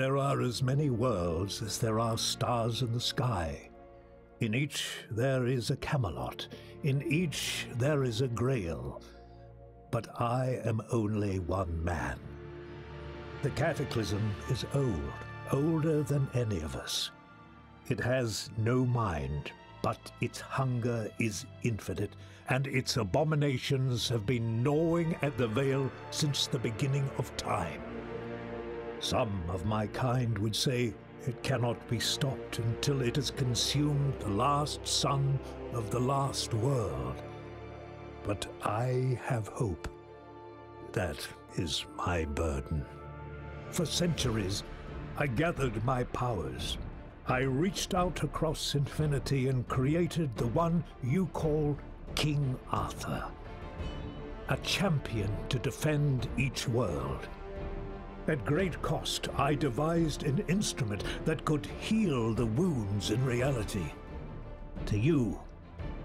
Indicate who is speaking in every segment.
Speaker 1: There are as many worlds as there are stars in the sky. In each there is a Camelot. In each there is a Grail. But I am only one man. The Cataclysm is old, older than any of us. It has no mind, but its hunger is infinite, and its abominations have been gnawing at the veil since the beginning of time. Some of my kind would say it cannot be stopped until it has consumed the last sun of the last world. But I have hope. That is my burden. For centuries, I gathered my powers. I reached out across infinity and created the one you call King Arthur. A champion to defend each world. At great cost, I devised an instrument that could heal the wounds in reality. To you,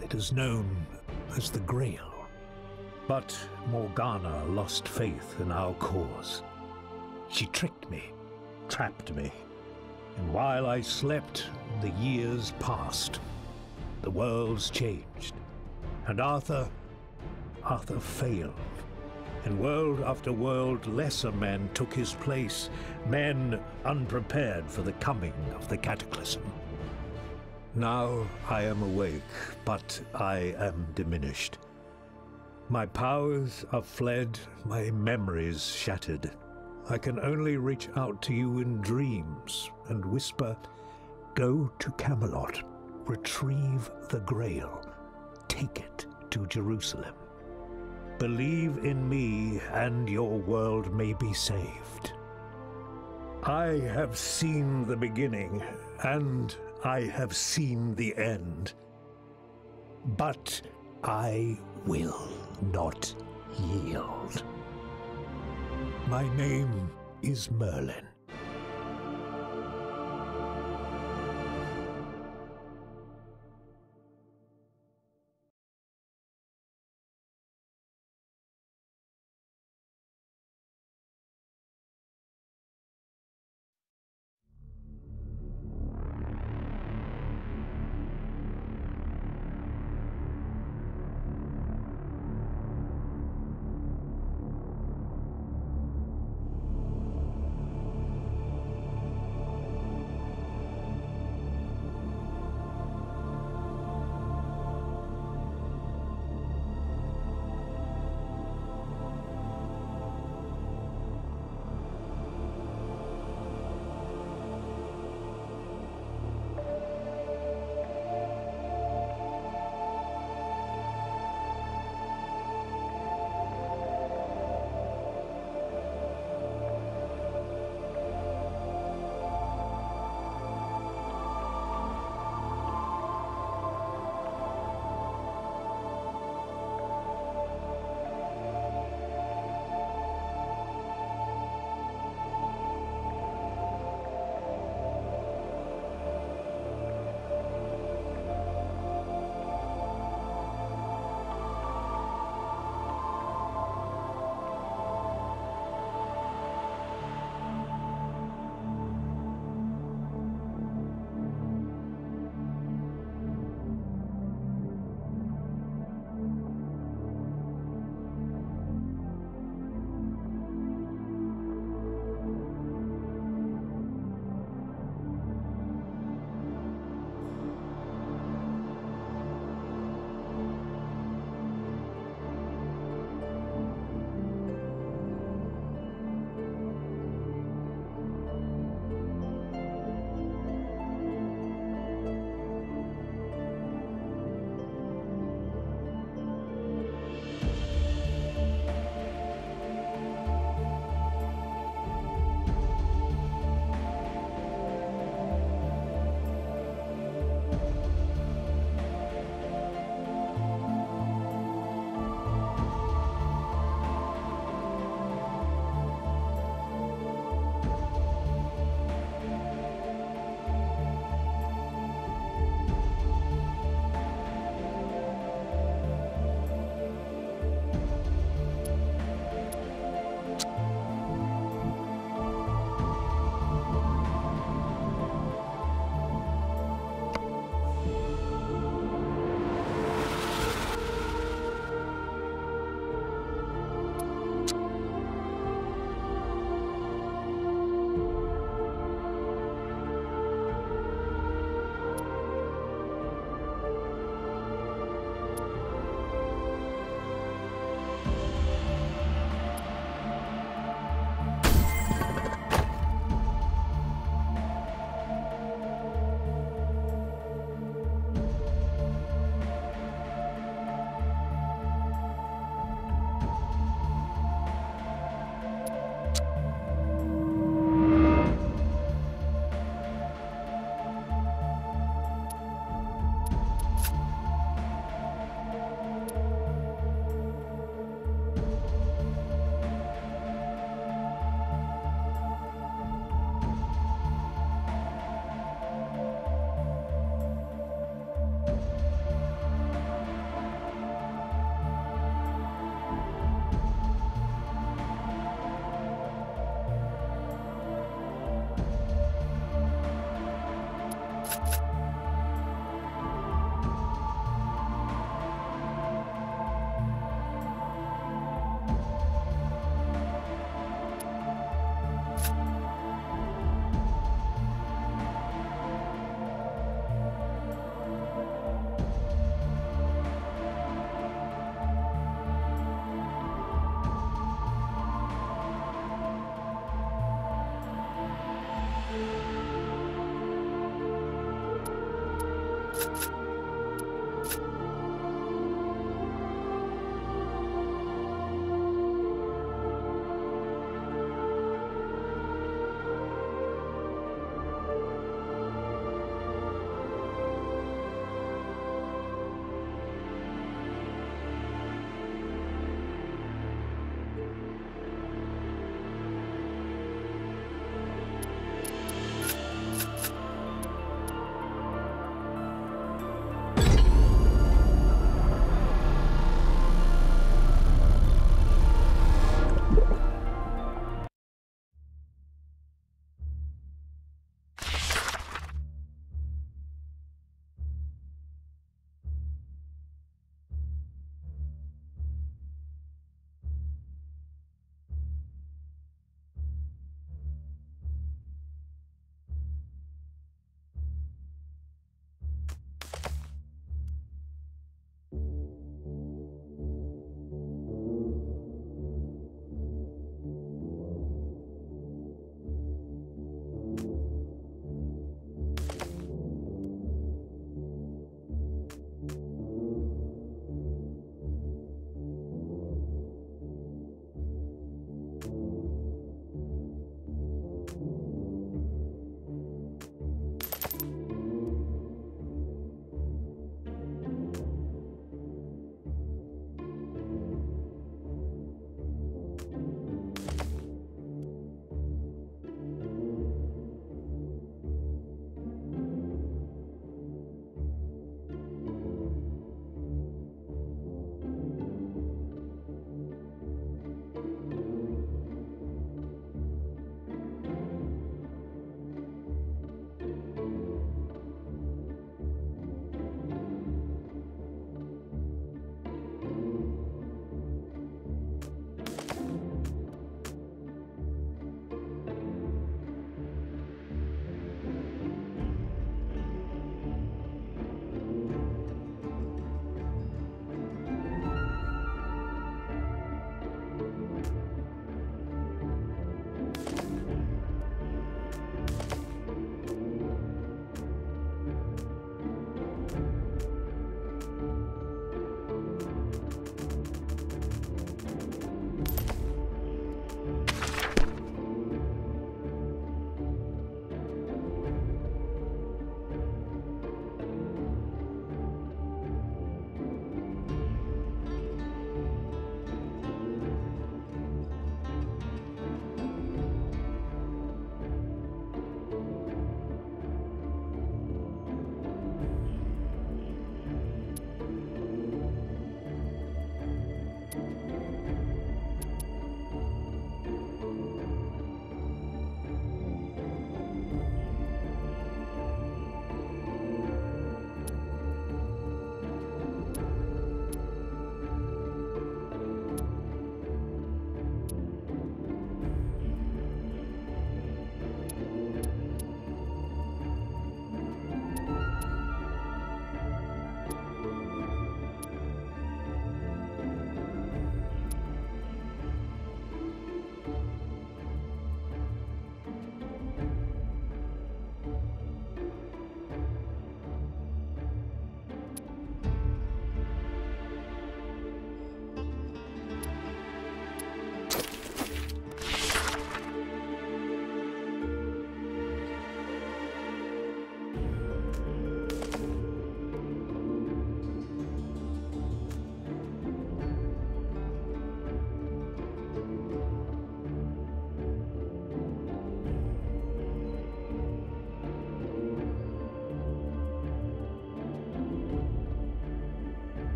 Speaker 1: it is known as the Grail. But Morgana lost faith in our cause. She tricked me, trapped me, and while I slept, the years passed. The worlds changed, and Arthur, Arthur failed. And world after world, lesser men took his place, men unprepared for the coming of the cataclysm. Now I am awake, but I am diminished. My powers are fled, my memories shattered. I can only reach out to you in dreams and whisper, Go to Camelot, retrieve the Grail, take it to Jerusalem. Believe in me, and your world may be saved. I have seen the beginning, and I have seen the end. But I will not yield. My name is Merlin.